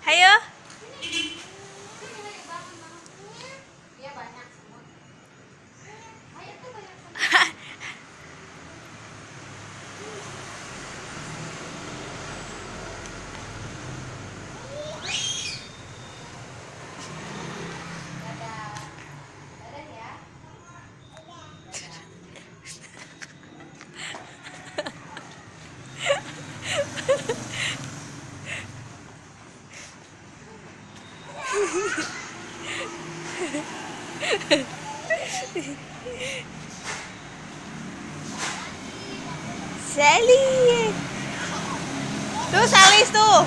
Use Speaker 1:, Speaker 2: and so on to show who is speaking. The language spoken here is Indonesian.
Speaker 1: 还有。Sally. Tuh Salis tuh.